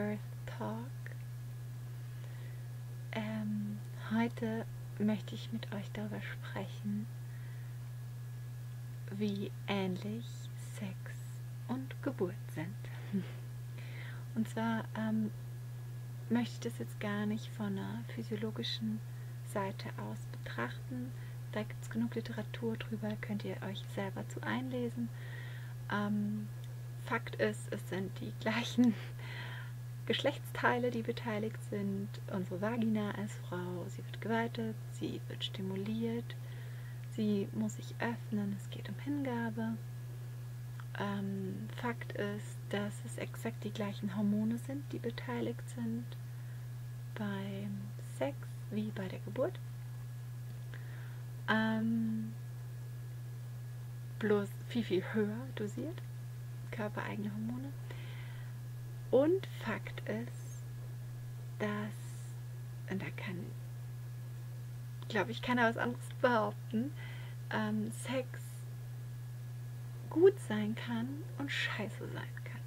Birth. Ähm, heute möchte ich mit euch darüber sprechen, wie ähnlich Sex und Geburt sind. Und zwar ähm, möchte ich das jetzt gar nicht von einer physiologischen Seite aus betrachten. Da gibt es genug Literatur drüber, könnt ihr euch selber zu einlesen. Ähm, Fakt ist, es sind die gleichen Geschlechtsteile, die beteiligt sind. Unsere Vagina als Frau, sie wird geweitet, sie wird stimuliert, sie muss sich öffnen, es geht um Hingabe. Ähm, Fakt ist, dass es exakt die gleichen Hormone sind, die beteiligt sind beim Sex wie bei der Geburt. Ähm, bloß viel, viel höher dosiert, körpereigene Hormone. Und Fakt ist, dass, und da kann, glaube ich, keiner was anderes behaupten, ähm, Sex gut sein kann und scheiße sein kann.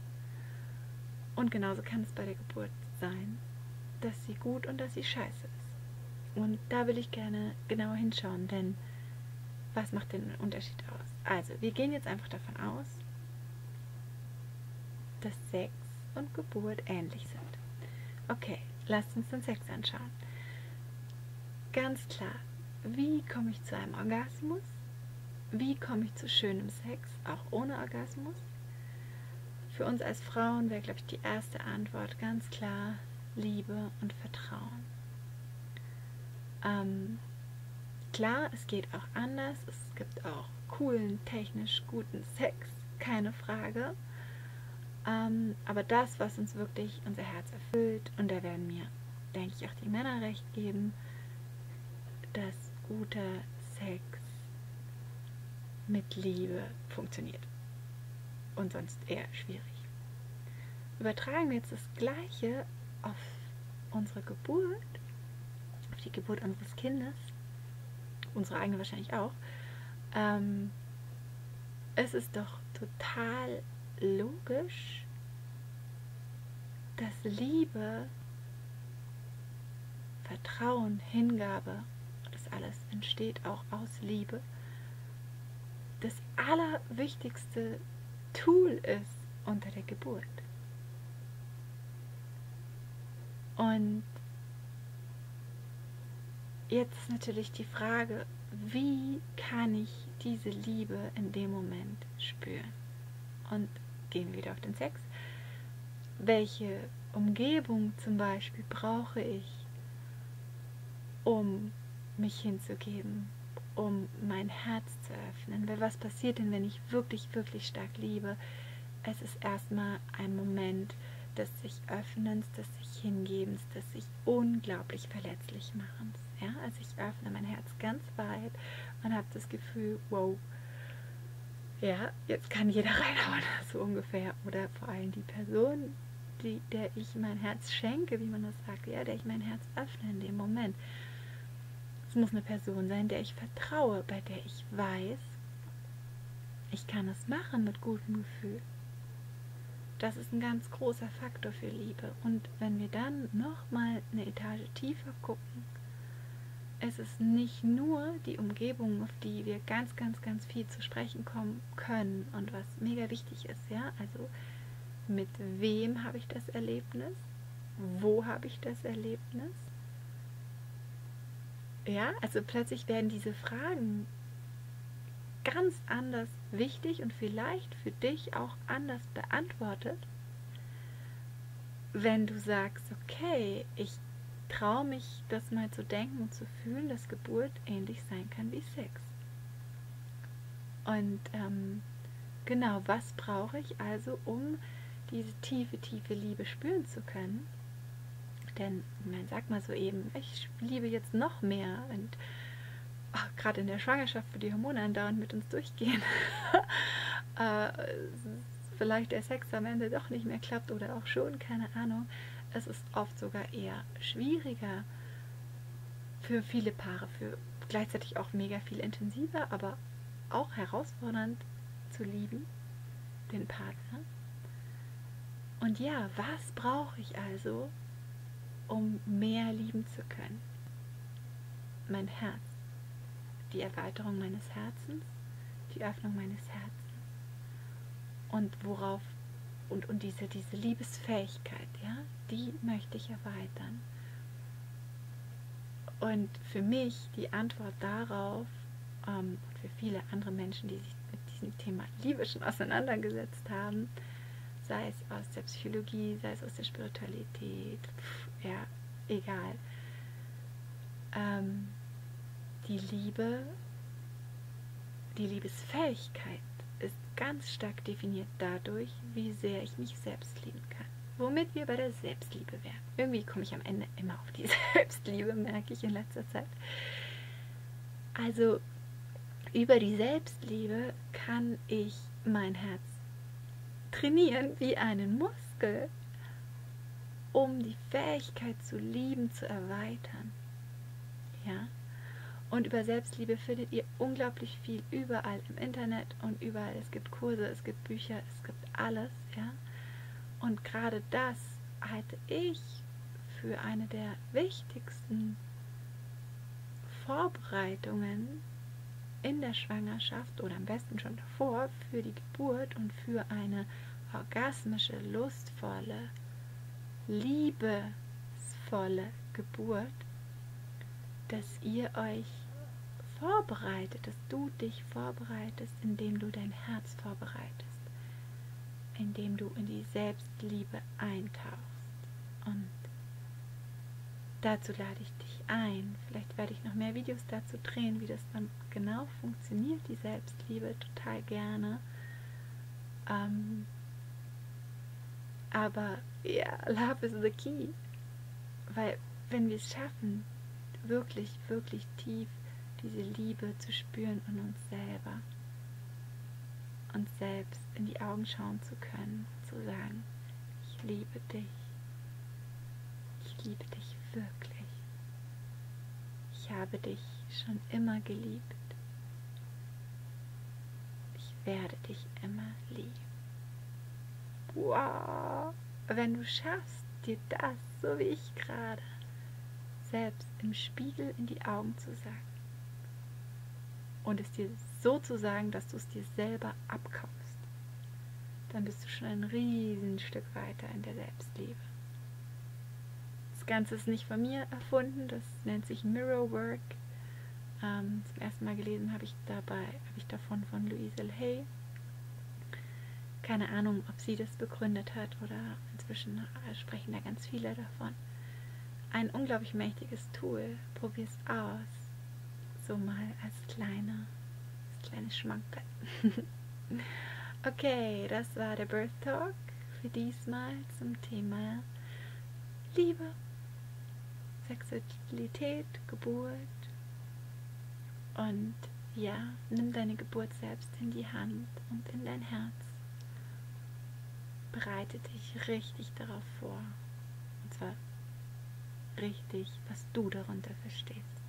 Und genauso kann es bei der Geburt sein, dass sie gut und dass sie scheiße ist. Und da will ich gerne genauer hinschauen, denn was macht den Unterschied aus? Also, wir gehen jetzt einfach davon aus, dass Sex und Geburt ähnlich sind. Okay, lasst uns den Sex anschauen. Ganz klar, wie komme ich zu einem Orgasmus? Wie komme ich zu schönem Sex, auch ohne Orgasmus? Für uns als Frauen wäre, glaube ich, die erste Antwort ganz klar Liebe und Vertrauen. Ähm, klar, es geht auch anders. Es gibt auch coolen, technisch guten Sex, keine Frage. Ähm, aber das, was uns wirklich unser Herz erfüllt, und da werden mir, denke ich, auch die Männer recht geben, dass guter Sex mit Liebe funktioniert. Und sonst eher schwierig. Übertragen wir jetzt das Gleiche auf unsere Geburt, auf die Geburt unseres Kindes, unsere eigene wahrscheinlich auch, ähm, es ist doch total logisch, dass Liebe, Vertrauen, Hingabe, das alles entsteht auch aus Liebe, das allerwichtigste Tool ist unter der Geburt. Und jetzt natürlich die Frage, wie kann ich diese Liebe in dem Moment spüren? Und gehen wir wieder auf den Sex. Welche Umgebung zum Beispiel brauche ich, um mich hinzugeben, um mein Herz zu öffnen? Weil was passiert denn, wenn ich wirklich, wirklich stark liebe? Es ist erstmal ein Moment des sich Öffnens, des sich Hingebens, des sich unglaublich verletzlich machens. Ja? Also ich öffne mein Herz ganz weit und habe das Gefühl, wow, ja, jetzt kann jeder reinhauen, so ungefähr. Oder vor allem die Person, die, der ich mein Herz schenke, wie man das sagt, ja, der ich mein Herz öffne in dem Moment. Es muss eine Person sein, der ich vertraue, bei der ich weiß, ich kann es machen mit gutem Gefühl. Das ist ein ganz großer Faktor für Liebe. Und wenn wir dann nochmal eine Etage tiefer gucken, es ist nicht nur die Umgebung, auf die wir ganz, ganz, ganz viel zu sprechen kommen können und was mega wichtig ist, ja. Also mit wem habe ich das Erlebnis? Wo habe ich das Erlebnis? Ja, also plötzlich werden diese Fragen ganz anders wichtig und vielleicht für dich auch anders beantwortet, wenn du sagst, okay, ich traue mich, das mal zu denken und zu fühlen, dass Geburt ähnlich sein kann wie Sex. Und ähm, genau, was brauche ich also, um diese tiefe, tiefe Liebe spüren zu können? Denn, man sagt mal so eben, ich liebe jetzt noch mehr und gerade in der Schwangerschaft, wo die Hormone andauernd mit uns durchgehen, äh, vielleicht der Sex am Ende doch nicht mehr klappt oder auch schon, keine Ahnung es ist oft sogar eher schwieriger für viele Paare, für gleichzeitig auch mega viel intensiver, aber auch herausfordernd zu lieben, den Partner. Und ja, was brauche ich also, um mehr lieben zu können? Mein Herz, die Erweiterung meines Herzens, die Öffnung meines Herzens. Und worauf, und, und diese, diese Liebesfähigkeit, ja, die möchte ich erweitern. Und für mich die Antwort darauf, ähm, und für viele andere Menschen, die sich mit diesem Thema Liebe schon auseinandergesetzt haben, sei es aus der Psychologie, sei es aus der Spiritualität, pff, ja, egal. Ähm, die Liebe, die Liebesfähigkeit ist ganz stark definiert dadurch, wie sehr ich mich selbst lieben kann. Womit wir bei der Selbstliebe wären. Irgendwie komme ich am Ende immer auf die Selbstliebe, merke ich in letzter Zeit. Also über die Selbstliebe kann ich mein Herz trainieren wie einen Muskel, um die Fähigkeit zu lieben zu erweitern. Ja? Und über Selbstliebe findet ihr unglaublich viel überall im Internet und überall. Es gibt Kurse, es gibt Bücher, es gibt alles, ja. Und gerade das halte ich für eine der wichtigsten Vorbereitungen in der Schwangerschaft oder am besten schon davor für die Geburt und für eine orgasmische, lustvolle, liebevolle Geburt, dass ihr euch vorbereitet, dass du dich vorbereitest, indem du dein Herz vorbereitest, indem du in die Selbstliebe eintauchst. Und dazu lade ich dich ein. Vielleicht werde ich noch mehr Videos dazu drehen, wie das dann genau funktioniert, die Selbstliebe, total gerne. Ähm, aber ja, Love is the key. Weil wenn wir es schaffen, wirklich, wirklich tief diese Liebe zu spüren in uns selber, uns selbst in die Augen schauen zu können, zu sagen, ich liebe dich, ich liebe dich wirklich. Ich habe dich schon immer geliebt. Ich werde dich immer lieben. Wow! Wenn du schaffst, dir das, so wie ich gerade, selbst im Spiegel in die Augen zu sagen und es dir so zu sagen, dass du es dir selber abkaufst, dann bist du schon ein Riesenstück weiter in der Selbstliebe. Das Ganze ist nicht von mir erfunden, das nennt sich Mirror Work. Ähm, zum ersten Mal gelesen habe ich dabei, habe ich davon von Louise Hay. Keine Ahnung, ob sie das begründet hat oder inzwischen sprechen da ganz viele davon. Ein unglaublich mächtiges Tool. Probier es aus. So mal als kleine, als kleines Schmankerl. okay, das war der Birth Talk für diesmal zum Thema Liebe Sexualität, Geburt. Und ja, nimm deine Geburt selbst in die Hand und in dein Herz. Bereite dich richtig darauf vor. Und zwar richtig, was du darunter verstehst.